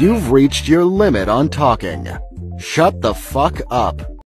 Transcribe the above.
You've reached your limit on talking. Shut the fuck up.